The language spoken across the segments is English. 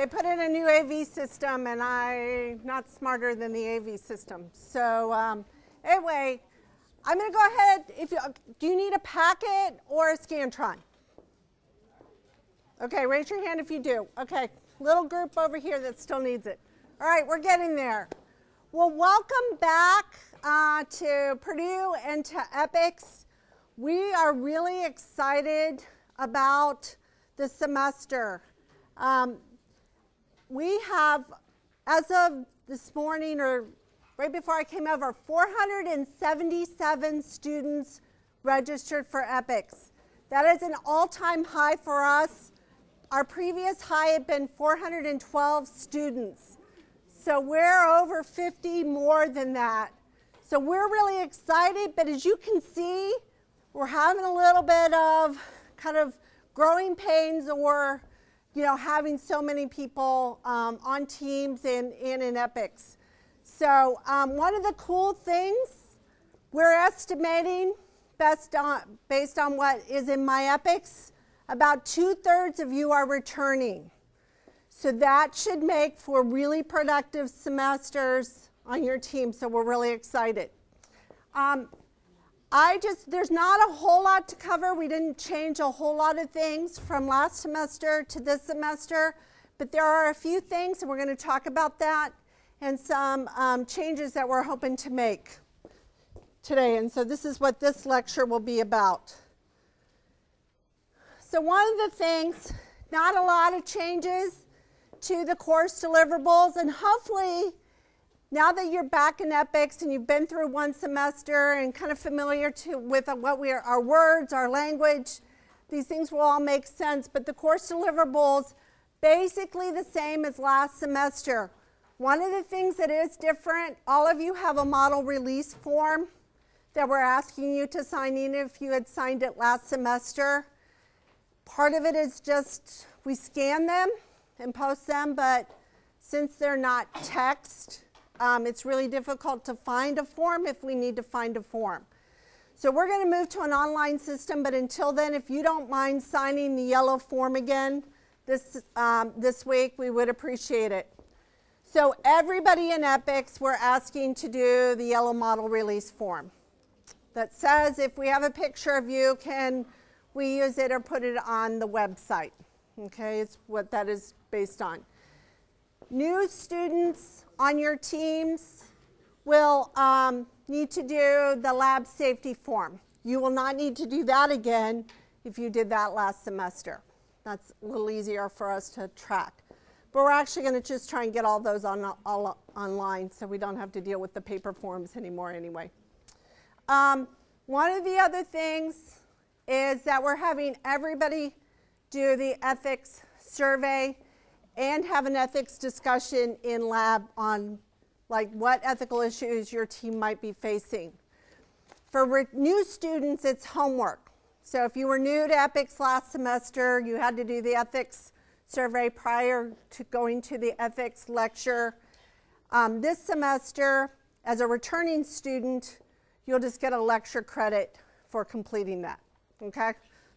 they put in a new AV system, and I'm not smarter than the AV system. So um, anyway, I'm going to go ahead. If you, do you need a packet or a Scantron? Okay, raise your hand if you do. Okay, little group over here that still needs it. All right, we're getting there. Well, welcome back uh, to Purdue and to EPICS. We are really excited about the semester. Um, we have, as of this morning or right before I came over, 477 students registered for EPICS. That is an all-time high for us. Our previous high had been 412 students. So we're over 50 more than that. So we're really excited, but as you can see, we're having a little bit of kind of growing pains or you know, having so many people um, on teams and, and in EPICS. So um, one of the cool things we're estimating based on, based on what is in my EPICS, about two-thirds of you are returning. So that should make for really productive semesters on your team, so we're really excited. Um, I just, there's not a whole lot to cover. We didn't change a whole lot of things from last semester to this semester, but there are a few things, and we're going to talk about that and some um, changes that we're hoping to make today. And so this is what this lecture will be about. So one of the things, not a lot of changes to the course deliverables, and hopefully now that you're back in EPICS and you've been through one semester and kind of familiar to, with what we are, our words, our language, these things will all make sense. But the course deliverables, basically the same as last semester. One of the things that is different, all of you have a model release form that we're asking you to sign in if you had signed it last semester. Part of it is just we scan them and post them, but since they're not text, um, it's really difficult to find a form if we need to find a form. So we're going to move to an online system, but until then, if you don't mind signing the yellow form again this, um, this week, we would appreciate it. So everybody in EPICS, we're asking to do the yellow model release form that says if we have a picture of you, can we use it or put it on the website? Okay, it's what that is based on. New students on your teams will um, need to do the lab safety form. You will not need to do that again if you did that last semester. That's a little easier for us to track. But we're actually going to just try and get all those on, all online so we don't have to deal with the paper forms anymore anyway. Um, one of the other things is that we're having everybody do the ethics survey and have an ethics discussion in lab on like what ethical issues your team might be facing. For new students, it's homework. So if you were new to EPICS last semester, you had to do the ethics survey prior to going to the ethics lecture. Um, this semester, as a returning student, you'll just get a lecture credit for completing that. Okay?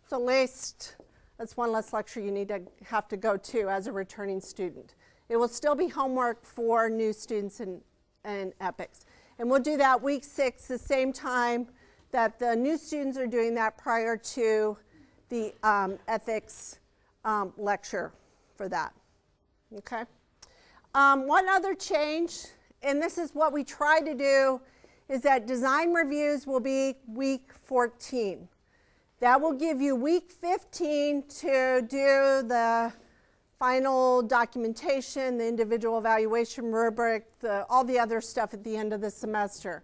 So least that's one less lecture you need to have to go to as a returning student. It will still be homework for new students in, in EPICS. And we'll do that week six, the same time that the new students are doing that prior to the um, ethics um, lecture for that. Okay? Um, one other change, and this is what we try to do, is that design reviews will be week 14. That will give you week 15 to do the final documentation, the individual evaluation rubric, the, all the other stuff at the end of the semester.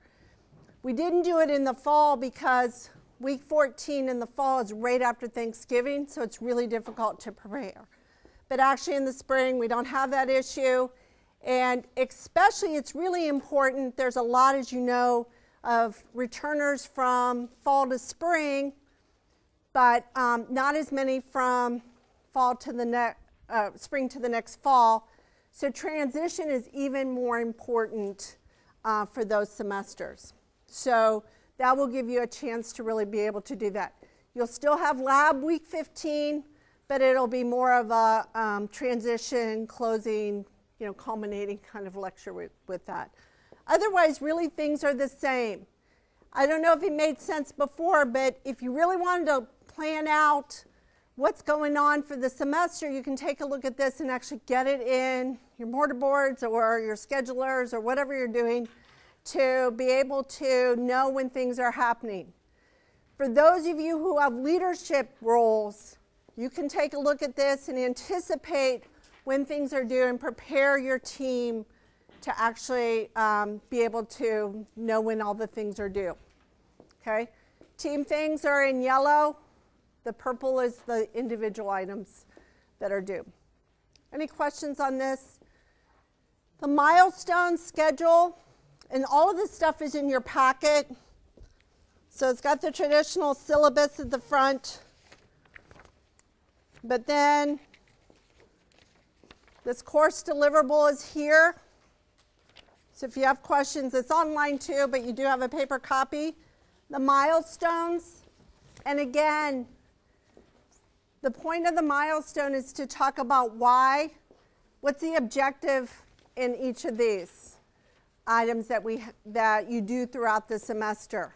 We didn't do it in the fall because week 14 in the fall is right after Thanksgiving, so it's really difficult to prepare but actually in the spring we don't have that issue. And especially, it's really important. There's a lot, as you know, of returners from fall to spring, but um, not as many from fall to the next uh, spring to the next fall. So transition is even more important uh, for those semesters. So that will give you a chance to really be able to do that. You'll still have lab week 15, but it'll be more of a um, transition, closing, you know, culminating kind of lecture with, with that. Otherwise, really things are the same. I don't know if it made sense before, but if you really wanted to plan out what's going on for the semester, you can take a look at this and actually get it in your mortar boards or your schedulers or whatever you're doing to be able to know when things are happening. For those of you who have leadership roles, you can take a look at this and anticipate when things are due and prepare your team to actually um, be able to know when all the things are due. Okay? Team things are in yellow. The purple is the individual items that are due. Any questions on this? The milestone schedule, and all of this stuff is in your packet. So it's got the traditional syllabus at the front. But then this course deliverable is here. So if you have questions, it's online too, but you do have a paper copy. The milestones, and again, the point of the milestone is to talk about why, what's the objective in each of these items that, we, that you do throughout the semester.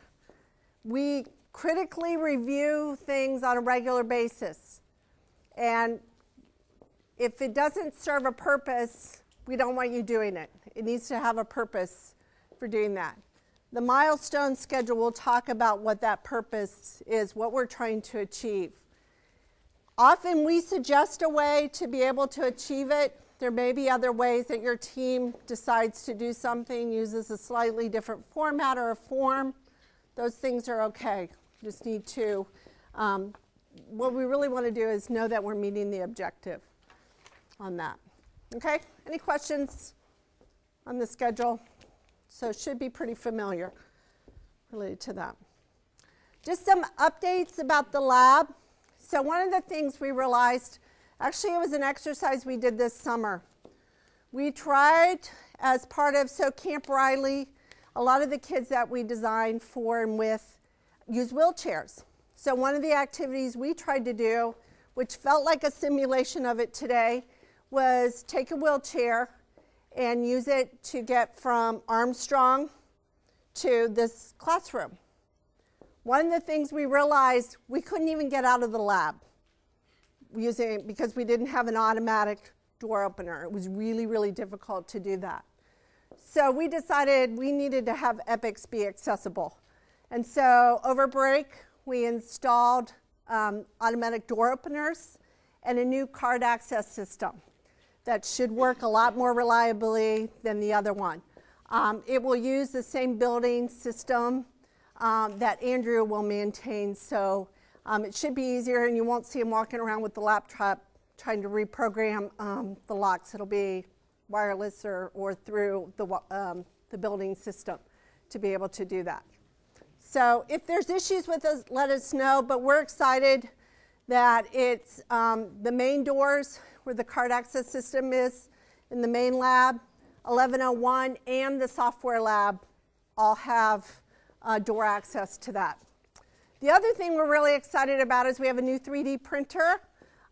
We critically review things on a regular basis. And if it doesn't serve a purpose, we don't want you doing it. It needs to have a purpose for doing that. The milestone schedule will talk about what that purpose is, what we're trying to achieve. Often we suggest a way to be able to achieve it. There may be other ways that your team decides to do something, uses a slightly different format or a form. Those things are okay. Just need to, um, what we really want to do is know that we're meeting the objective on that. Okay, any questions on the schedule? So it should be pretty familiar related to that. Just some updates about the lab. So one of the things we realized, actually it was an exercise we did this summer. We tried as part of, so Camp Riley, a lot of the kids that we designed for and with use wheelchairs. So one of the activities we tried to do, which felt like a simulation of it today, was take a wheelchair and use it to get from Armstrong to this classroom. One of the things we realized, we couldn't even get out of the lab using because we didn't have an automatic door opener. It was really, really difficult to do that. So we decided we needed to have EPICS be accessible. And so over break, we installed um, automatic door openers and a new card access system that should work a lot more reliably than the other one. Um, it will use the same building system um, that Andrew will maintain. So um, it should be easier, and you won't see him walking around with the laptop trying to reprogram um, the locks. It'll be wireless or, or through the, um, the building system to be able to do that. So if there's issues with us, let us know. But we're excited that it's um, the main doors where the card access system is in the main lab, 1101, and the software lab all have uh, door access to that. The other thing we're really excited about is we have a new 3D printer.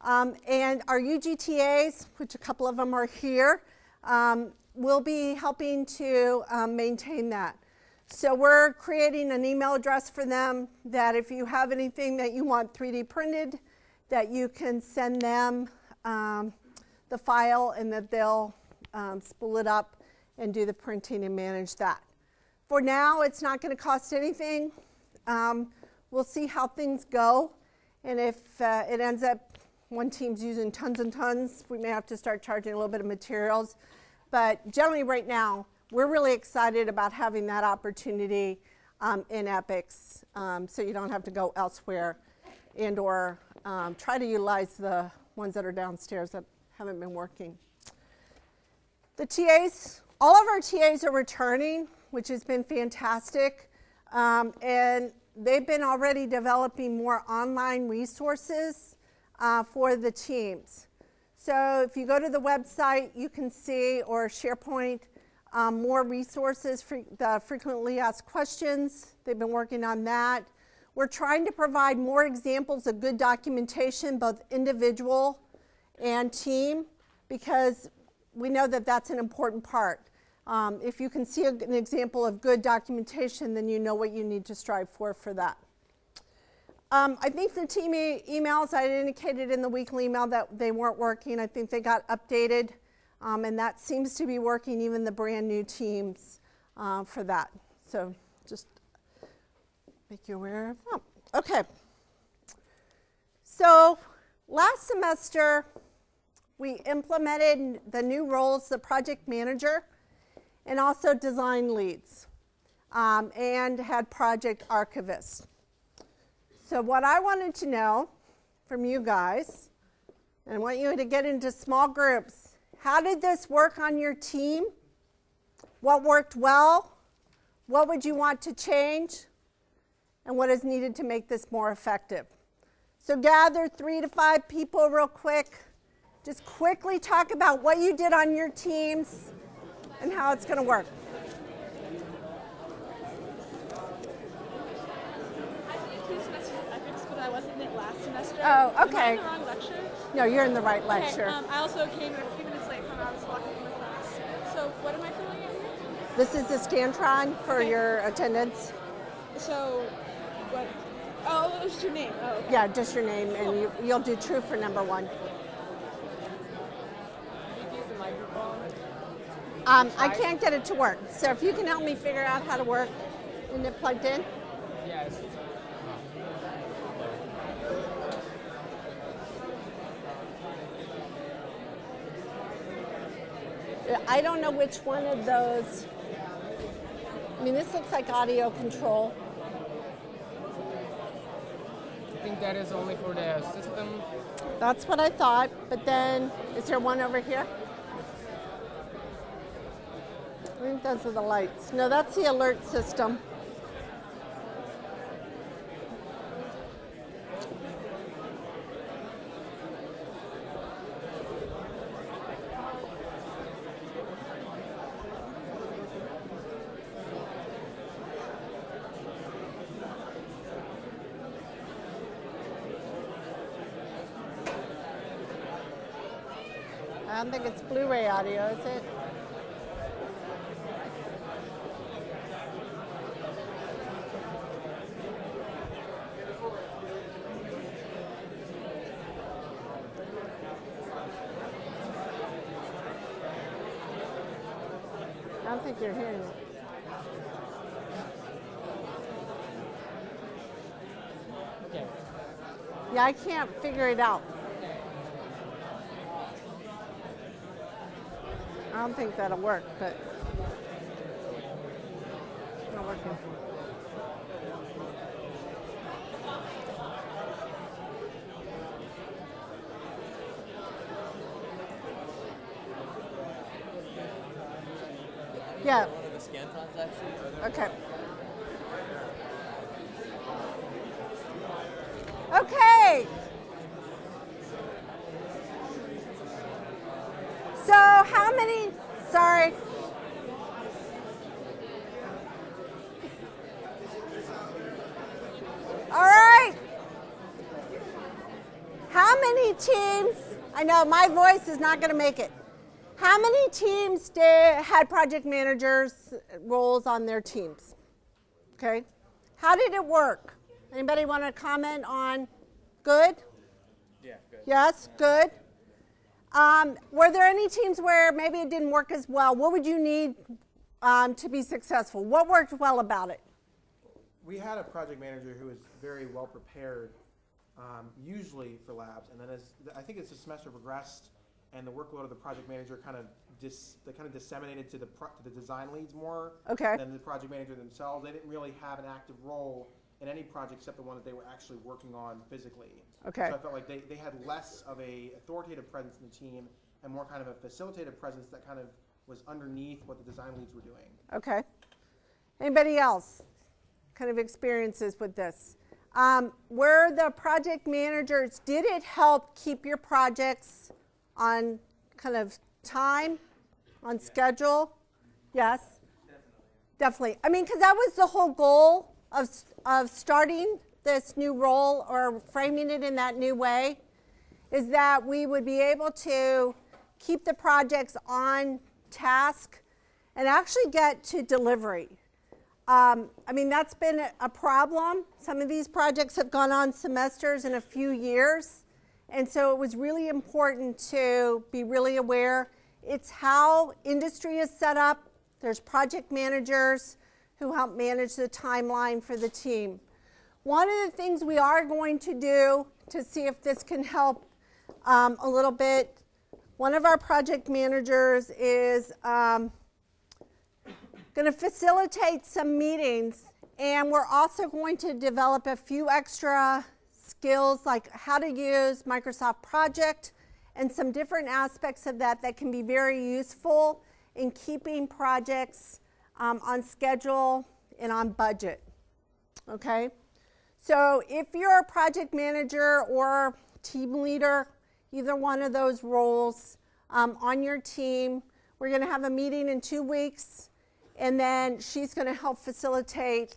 Um, and our UGTAs, which a couple of them are here, um, will be helping to um, maintain that. So we're creating an email address for them that if you have anything that you want 3D printed, that you can send them um, the file and that they'll um, spool it up and do the printing and manage that. For now, it's not going to cost anything. Um, we'll see how things go. And if uh, it ends up one team's using tons and tons, we may have to start charging a little bit of materials. But generally, right now, we're really excited about having that opportunity um, in EPICS um, so you don't have to go elsewhere and or um, try to utilize the ones that are downstairs that haven't been working. The TAs, all of our TAs are returning which has been fantastic. Um, and they've been already developing more online resources uh, for the teams. So if you go to the website, you can see, or SharePoint, um, more resources for the frequently asked questions. They've been working on that. We're trying to provide more examples of good documentation, both individual and team, because we know that that's an important part. Um, if you can see a, an example of good documentation, then you know what you need to strive for for that. Um, I think the team e emails, I indicated in the weekly email that they weren't working. I think they got updated, um, and that seems to be working, even the brand new teams uh, for that. So just make you aware of that. Okay. So last semester, we implemented the new roles, the project manager, and also design leads, um, and had project archivists. So what I wanted to know from you guys, and I want you to get into small groups, how did this work on your team? What worked well? What would you want to change? And what is needed to make this more effective? So gather three to five people real quick. Just quickly talk about what you did on your teams and how it's going to work. Oh, okay. No, you're in the right lecture. Okay, um, I also came a few minutes late from I was walking in the class. So what am I filling in here? This is the Scantron for Okay. your attendance. So what? Oh, it was your name. Oh, okay. Yeah, just your name, and you, you'll do true for number one. Um, I can't get it to work, so if you can help me figure out how to work, isn't it plugged in? Yes. I don't know which one of those. I mean, this looks like audio control. I think that is only for the system. That's what I thought, but then, is there one over here? I those are the lights. No, that's the alert system. I don't think it's Blu-ray audio, is it? I don't think you're hearing it. Okay. Yeah, I can't figure it out. I don't think that'll work, but it's not working. Yeah. One of the Scantrons actually. Okay. Okay. So how many, sorry. All right. How many teams, I my voice is not going to make it. How many teams did, had project managers roles on their teams? Okay. How did it work? Anybody want to comment on good? Yeah, good. Yes, good. Um, were there any teams where maybe it didn't work as well? What would you need um, to be successful? What worked well about it? We had a project manager who was very well prepared, um, usually for labs, and then as I think as the semester progressed and the workload of the project manager kind of dis, they kind of disseminated to the pro, to the design leads more Okay. than the project manager themselves. They didn't really have an active role in any project except the one that they were actually working on physically. Okay. So I felt like they, they had less of a authoritative presence in the team and more kind of a facilitative presence that kind of was underneath what the design leads were doing. Okay. Anybody else? Kind of experiences with this? Um, were the project managers, did it help keep your projects on kind of time, on schedule? Yes? Definitely. I mean, because that was the whole goal of, of starting this new role or framing it in that new way is that we would be able to keep the projects on task and actually get to delivery. Um, I mean, that's been a- problem. Some of these projects have gone on semesters in a few years. And so it was really important to be really aware. It's how industry is set up. There's project managers who help manage the timeline for the team. One of the things we are going to do to see if this can help um, a little bit, one of our project managers is um, going to facilitate some meetings, and we're also going to develop a few extra skills like how to use Microsoft Project and some different aspects of that that can be very useful in keeping projects um, on schedule and on budget. Okay? So if you're a project manager or team leader, either one of those roles um, on your team, we're going to have a meeting in two weeks, and then she's going to help facilitate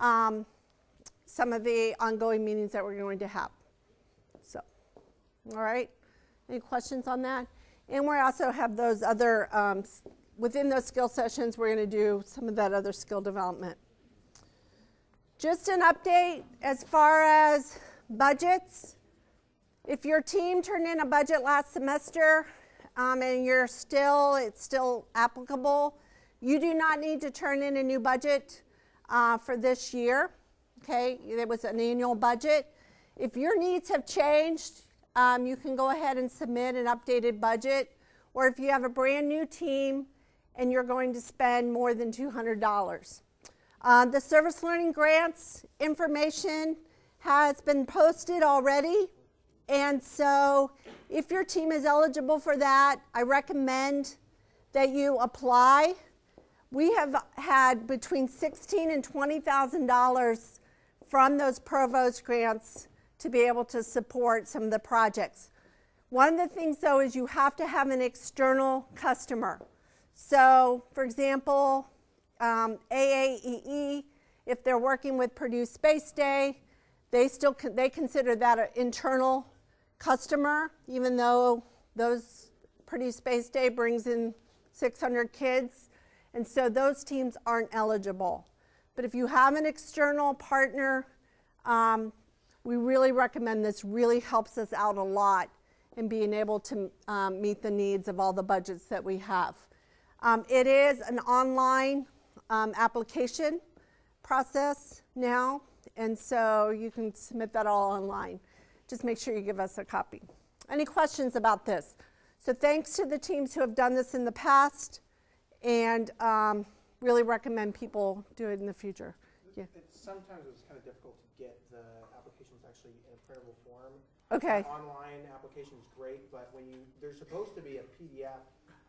um, some of the ongoing meetings that we're going to have. So, all right. Any questions on that? And we also have those other, um, within those skill sessions, we're going to do some of that other skill development. Just an update as far as budgets. If your team turned in a budget last semester um, and you're still, it's still applicable, you do not need to turn in a new budget uh, for this year. Okay, there was an annual budget. If your needs have changed, um, you can go ahead and submit an updated budget. Or if you have a brand new team and you're going to spend more than $200. Uh, the service learning grants information has been posted already. And so, if your team is eligible for that, I recommend that you apply. We have had between sixteen and twenty thousand dollars from those provost grants to be able to support some of the projects. One of the things, though, is you have to have an external customer. So, for example, um, AAEE, if they're working with Purdue Space Day, they still con- they consider that an internal customer, even though those Purdue Space Day brings in 600 kids, and so those teams aren't eligible. But if you have an external partner, um, we really recommend this. Really helps us out a lot in being able to um, meet the needs of all the budgets that we have. Um, it is an online um, application process now, and so you can submit that all online. Just make sure you give us a copy. Any questions about this? So, thanks to the teams who have done this in the past, and um, really recommend people do it in the future. Yeah. It's sometimes it's kind of difficult to get the applications actually in a printable form. Okay. Online application is great, but when you, there's supposed to be a PDF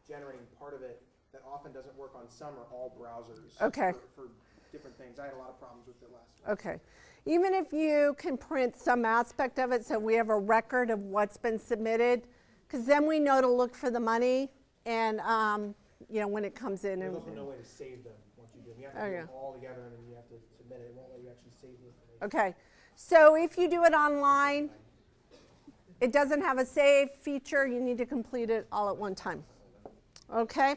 generating part of it that often doesn't work on some or all browsers. Okay. For, for different things. I had a lot of problems with it last. Week. Okay. Even if you can print some aspect of it so we have a record of what's been submitted, because then we know to look for the money and, um, you know, when it comes in. There's And, also no way to save them once you do them. You have to Oh, do yeah. them all together and then you have to submit it. It won't let you actually save the information. okay. So if you do it online, it doesn't have a save feature. You need to complete it all at one time. Okay?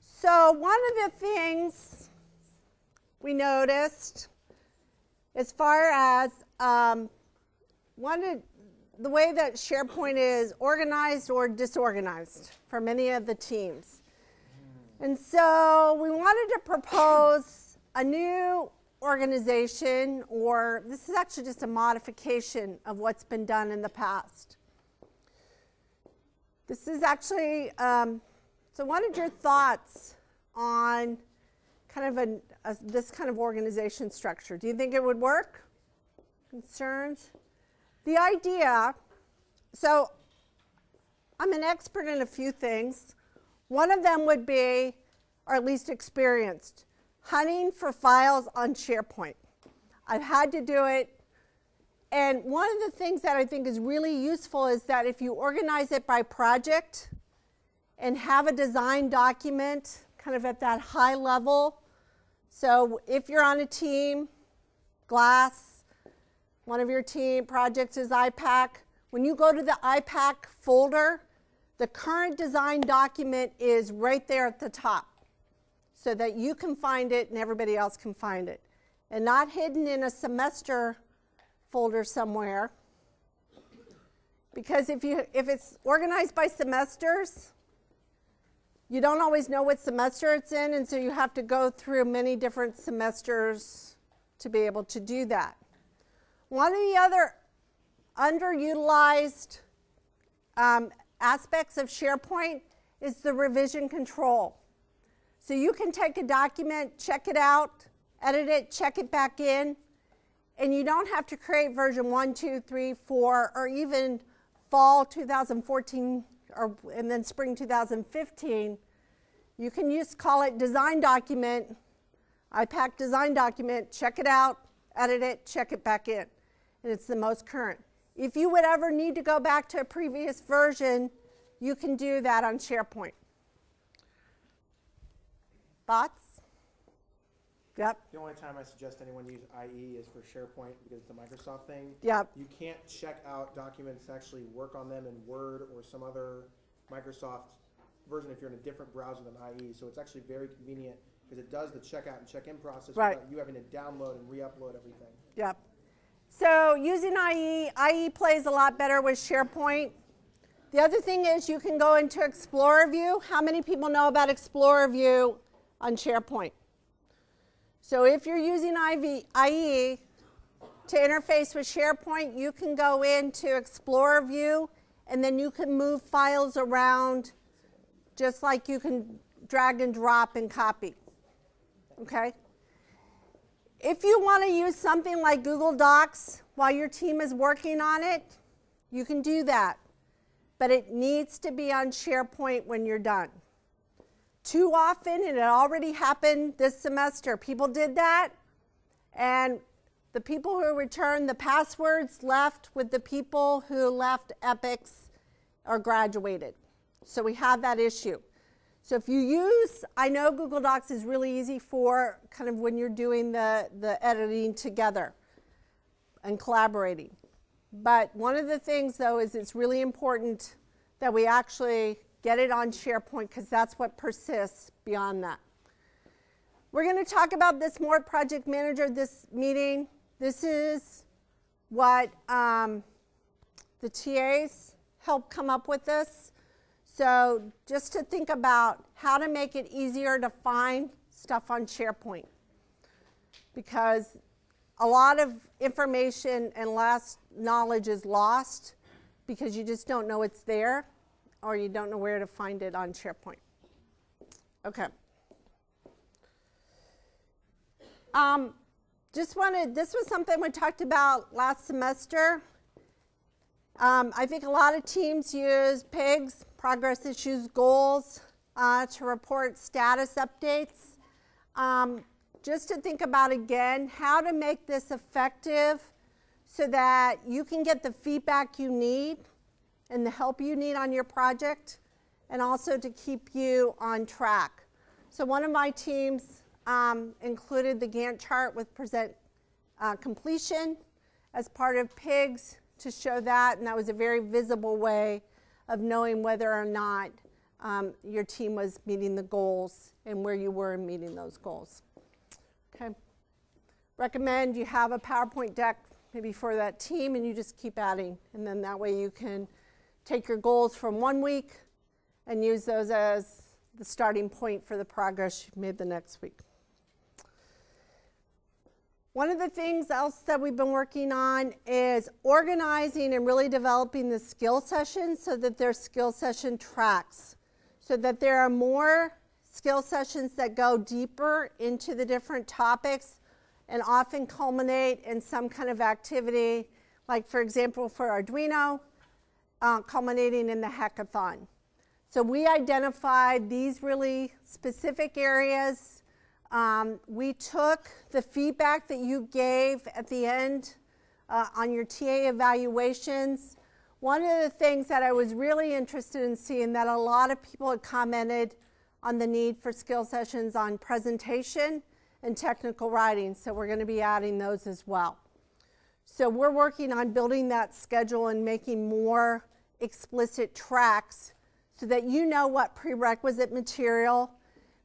So, one of the things we noticed as far as um, one of the way that SharePoint is organized or disorganized for many of the teams. And so we wanted to propose a new organization, or this is actually just a modification of what's been done in the past. This is actually, um, so are your thoughts on kind of a, a, this kind of organization structure? Do you think it would work? Concerns? The idea, so I'm an expert in a few things. One of them would be, or at least experienced, hunting for files on SharePoint. I've had to do it. And one of the things that I think is really useful is that if you organize it by project and have a design document kind of at that high level, so if you're on a team glass. One of your team projects is IPAC. When you go to the IPAC folder, the current design document is right there at the top so that you can find it and everybody else can find it. And not hidden in a semester folder somewhere. Because if, you, if it's organized by semesters, you don't always know what semester it's in, and so you have to go through many different semesters to be able to do that. One of the other underutilized um, aspects of SharePoint is the revision control. So you can take a document, check it out, edit it, check it back in, and you don't have to create version 1, 2, 3, 4, or even fall 2014 or, and then spring 2015. You can just call it design document, IPAC design document, check it out, edit it, check it back in. And it's the most current. If you would ever need to go back to a previous version, you can do that on SharePoint. Thoughts? Yep. The only time I suggest anyone use IE is for SharePoint because it's a Microsoft thing. Yep. You can't check out documents actually work on them in Word or some other Microsoft version if you're in a different browser than IE. So it's actually very convenient because it does the checkout and check-in process Right. without you having to download and re-upload everything. Yep. So using IE, IE plays a lot better with SharePoint. The other thing is you can go into Explorer View. How many people know about Explorer View on SharePoint? So if you're using IV, IE to interface with SharePoint, you can go into Explorer View and then you can move files around just like you can drag and drop and copy. Okay? If you want to use something like Google Docs while your team is working on it, you can do that. But it needs to be on SharePoint when you're done. Too often, and it already happened this semester, people did that, and the people who returned the passwords left with the people who left Epics or graduated. So we have that issue. So if you use, I know Google Docs is really easy for kind of when you're doing the, the editing together and collaborating. But one of the things though is it's really important that we actually get it on SharePoint because that's what persists beyond that. We're going to talk about this more project manager this meeting. This is what um, the TAs help come up with this. So just to think about how to make it easier to find stuff on SharePoint. Because a lot of information and last knowledge is lost because you just don't know it's there or you don't know where to find it on SharePoint. Okay. Um, just wanted, this was something we talked about last semester. Um, I think a lot of teams use PIGS, progress issues, goals, uh, to report status updates. Um, just to think about again how to make this effective so that you can get the feedback you need and the help you need on your project, and also to keep you on track. So, one of my teams um, included the Gantt chart with present uh, completion as part of PIGS to show that, and that was a very visible way of knowing whether or not um, your team was meeting the goals and where you were in meeting those goals. Okay. Recommend you have a PowerPoint deck maybe for that team and you just keep adding, and then that way you can take your goals from one week and use those as the starting point for the progress you've made the next week. One of the things else that we've been working on is organizing and really developing the skill sessions so that they're skill session tracks, so that there are more skill sessions that go deeper into the different topics and often culminate in some kind of activity, like for example for Arduino, uh, culminating in the hackathon. So we identified these really specific areas um, we took the feedback that you gave at the end uh, on your TA evaluations. One of the things that I was really interested in seeing that a lot of people had commented on the need for skill sessions on presentation and technical writing. So we're going to be adding those as well. So we're working on building that schedule and making more explicit tracks so that you know what prerequisite material.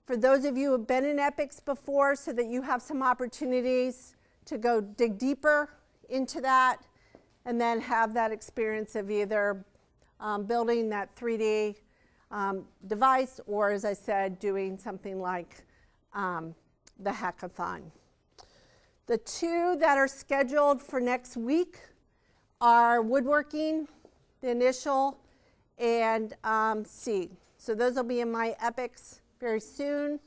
For those of you who have been in EPICS before, so that you have some opportunities to go dig deeper into that and then have that experience of either um, building that 3D um, device or, as I said, doing something like um, the hackathon. The two that are scheduled for next week are woodworking, the initial, and um, C. So those will be in my epics very soon.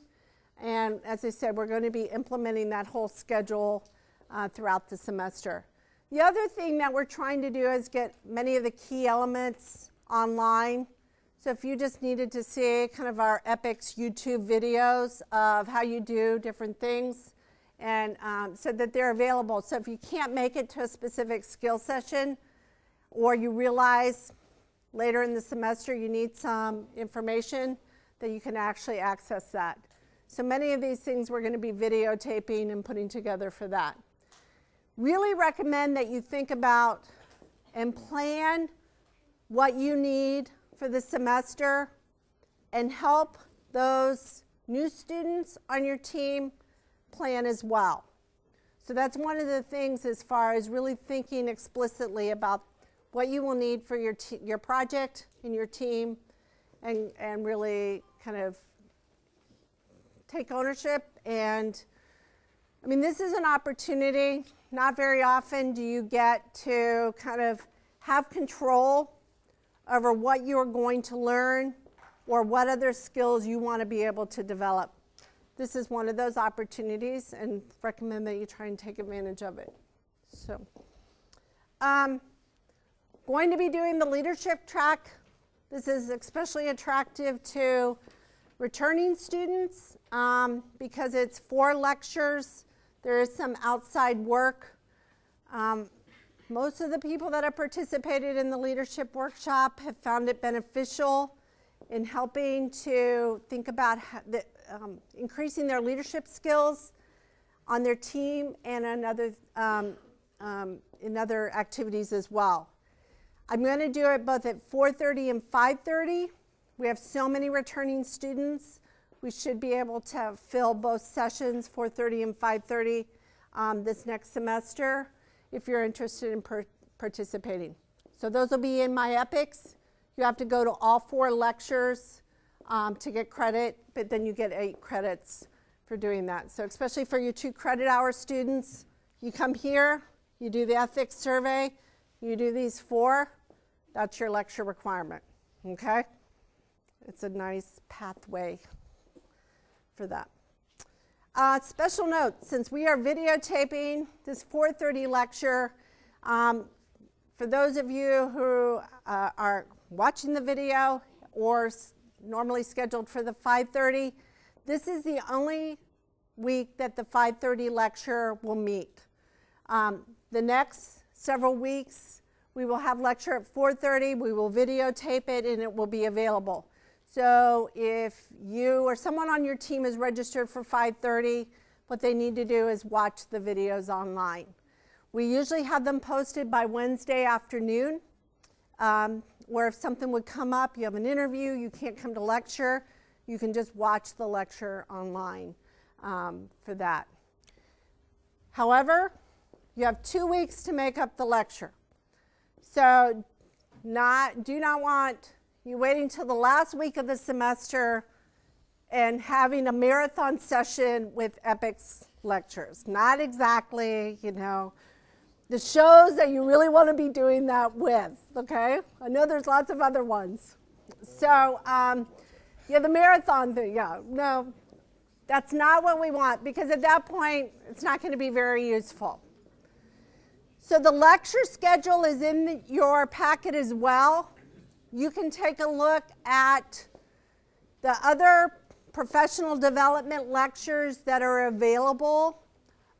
And as I said, we're going to be implementing that whole schedule uh, throughout the semester. The other thing that we're trying to do is get many of the key elements online. So if you just needed to see kind of our Epics YouTube videos of how you do different things, and um, so that they're available. So if you can't make it to a specific skill session, or you realize later in the semester you need some information, that you can actually access that. So many of these things we're going to be videotaping and putting together for that. Really recommend that you think about and plan what you need for the semester and help those new students on your team plan as well. So that's one of the things as far as really thinking explicitly about what you will need for your, your project and your team and, and really kind of take ownership and I mean this is an opportunity not very often do you get to kind of have control over what you're going to learn or what other skills you want to be able to develop. This is one of those opportunities and recommend that you try and take advantage of it. So, um, going to be doing the leadership track. This is especially attractive to returning students um, because it's four lectures there is some outside work. Um, most of the people that have participated in the leadership workshop have found it beneficial in helping to think about the, um, increasing their leadership skills on their team and in other, um, um in other activities as well. I'm going to do it both at 4.30 and 5.30. We have so many returning students we should be able to fill both sessions, 4.30 and 5.30, um, this next semester if you're interested in participating. So those will be in my epics. You have to go to all four lectures um, to get credit, but then you get eight credits for doing that. So especially for your two credit hour students, you come here, you do the ethics survey, you do these four, that's your lecture requirement, okay? It's a nice pathway for that. Uh, special note, since we are videotaping this 4.30 lecture, um, for those of you who uh, are watching the video or normally scheduled for the 5.30, this is the only week that the 5.30 lecture will meet. Um, the next several weeks, we will have lecture at 4.30, we will videotape it, and it will be available. So if you or someone on your team is registered for 530, what they need to do is watch the videos online. We usually have them posted by Wednesday afternoon, um, where if something would come up, you have an interview, you can't come to lecture, you can just watch the lecture online um, for that. However, you have two weeks to make up the lecture. So not, do not want you waiting till the last week of the semester and having a marathon session with epics lectures. Not exactly, you know, the shows that you really want to be doing that with, okay? I know there's lots of other ones. So, um, yeah, the marathon thing, yeah, no, that's not what we want because at that point, it's not going to be very useful. So the lecture schedule is in your packet as well you can take a look at the other professional development lectures that are available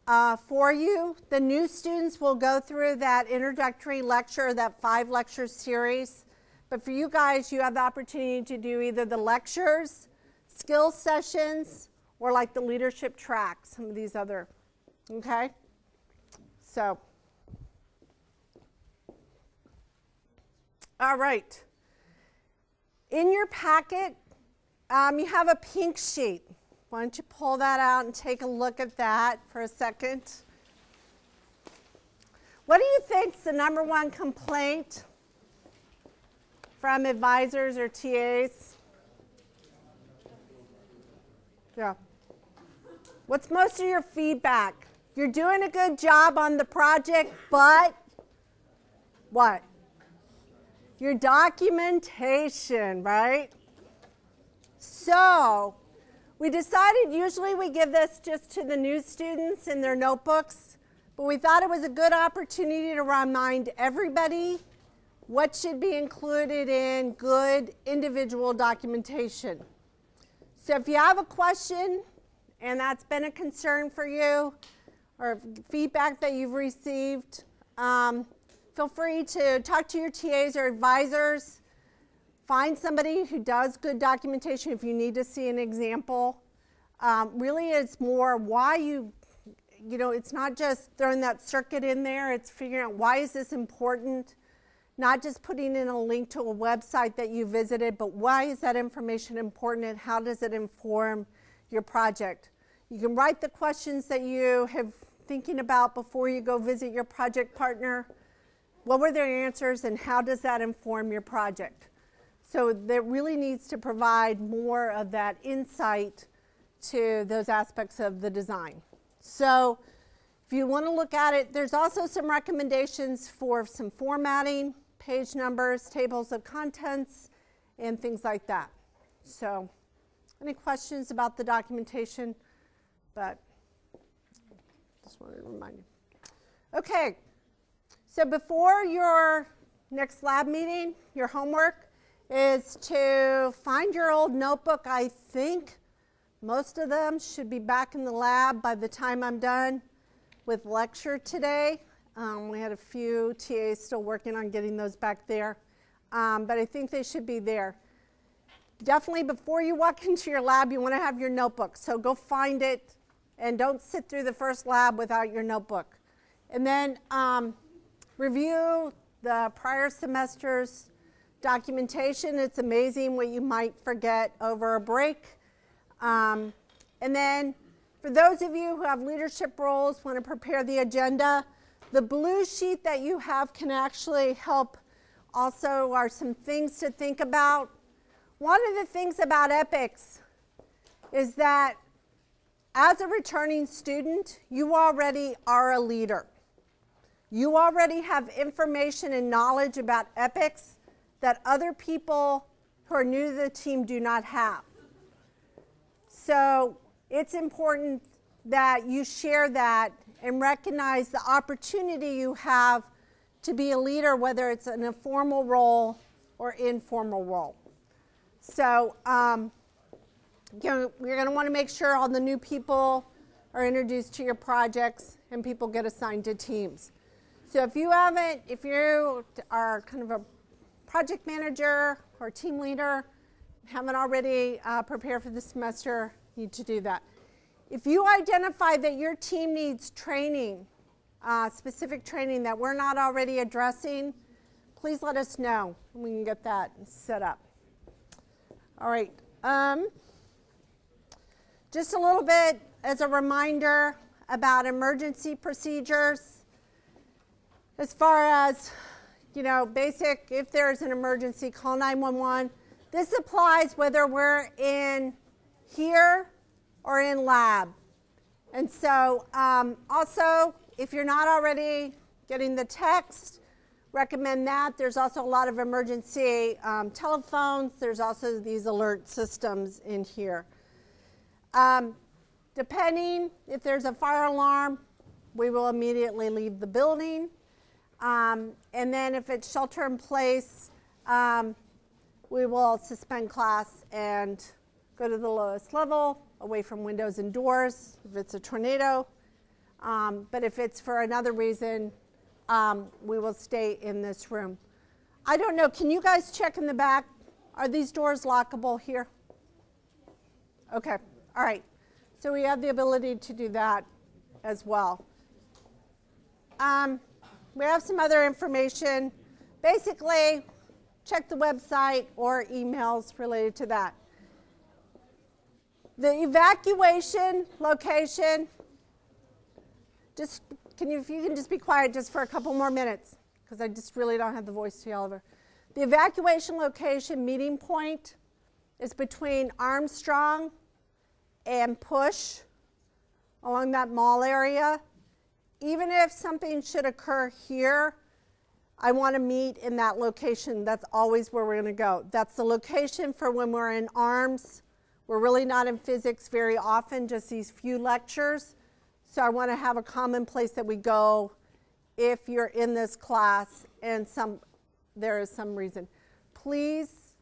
uh, for you. The new students will go through that introductory lecture, that five lecture series. But for you guys, you have the opportunity to do either the lectures, skill sessions, or like the leadership track, some of these other, okay? So, all right. In your packet, um, you have a pink sheet. Why don't you pull that out and take a look at that for a second? What do you think is the number one complaint from advisors or TAs? Yeah. What's most of your feedback? You're doing a good job on the project, but what? Your documentation, right? So, we decided usually we give this just to the new students in their notebooks, but we thought it was a good opportunity to remind everybody what should be included in good individual documentation. So if you have a question and that's been a concern for you or feedback that you've received, um, feel free to talk to your TAs or advisors. Find somebody who does good documentation if you need to see an example. Um, really, it's more why you, you know, it's not just throwing that circuit in there, it's figuring out why is this important not just putting in a link to a website that you visited, but why is that information important and how does it inform your project? You can write the questions that you have thinking about before you go visit your project partner. What were their answers and how does that inform your project? So that really needs to provide more of that insight to those aspects of the design. So if you want to look at it, there's also some recommendations for some formatting page numbers, tables of contents, and things like that. So, any questions about the documentation? But just wanted to remind you. Okay, so before your next lab meeting, your homework is to find your old notebook. I think most of them should be back in the lab by the time I'm done with lecture today. Um, we had a few TAs still working on getting those back there, um, but I think they should be there. Definitely before you walk into your lab, you want to have your notebook. So go find it and don't sit through the first lab without your notebook. And then um, review the prior semester's documentation. It's amazing what you might forget over a break. Um, and then for those of you who have leadership roles, want to prepare the agenda, the blue sheet that you have can actually help also are some things to think about. One of the things about EPICS is that as a returning student, you already are a leader. You already have information and knowledge about EPICS that other people who are new to the team do not have. So it's important that you share that and recognize the opportunity you have to be a leader, whether it's in a formal role or informal role. So, um, you know, you're going to want to make sure all the new people are introduced to your projects and people get assigned to teams. So if you haven't, if you are kind of a project manager or team leader, haven't already uh, prepared for the semester, need to do that. If you identify that your team needs training, uh, specific training that we're not already addressing, please let us know and we can get that set up. All right. Um, just a little bit as a reminder about emergency procedures. As far as, you know, basic, if there's an emergency, call 911. This applies whether we're in here or in lab. And so um, also, if you're not already getting the text, recommend that. There's also a lot of emergency um, telephones. There's also these alert systems in here. Um, depending if there's a fire alarm, we will immediately leave the building. Um, and then if it's shelter in place, um, we will suspend class and go to the lowest level away from windows and doors if it's a tornado. Um, but if it's for another reason, um, we will stay in this room. I don't know, can you guys check in the back? Are these doors lockable here? Okay, all right. So we have the ability to do that as well. Um, we have some other information. Basically, check the website or emails related to that. The evacuation location, just can you, if you can just be quiet just for a couple more minutes, because I just really don't have the voice to yell over. The evacuation location meeting point is between Armstrong and PUSH along that mall area. Even if something should occur here, I want to meet in that location. That's always where we're going to go. That's the location for when we're in arms. We're really not in physics very often, just these few lectures. So I want to have a common place that we go if you're in this class and some there is some reason. Please,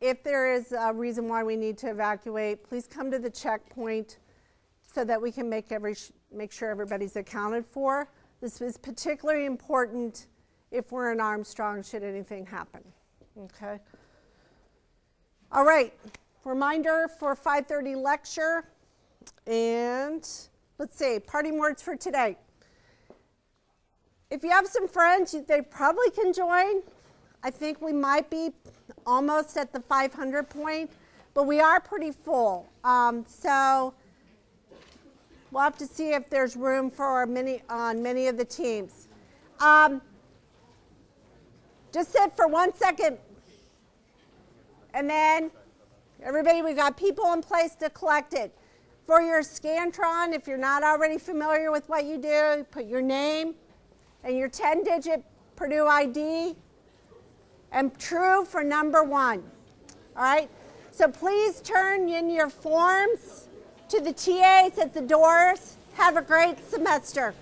if there is a reason why we need to evacuate, please come to the checkpoint so that we can make every make sure everybody's accounted for. This is particularly important if we're in Armstrong should anything happen. Okay. All right. Reminder for 5:30 lecture and let's see, parting words for today. If you have some friends, they probably can join. I think we might be almost at the 500 point, but we are pretty full. Um, so we'll have to see if there's room for many on many of the teams. Um, just sit for one second, and then everybody, we've got people in place to collect it. For your Scantron, if you're not already familiar with what you do, put your name and your 10 digit Purdue ID and true for number one. All right? So please turn in your forms to the TAs at the doors. Have a great semester.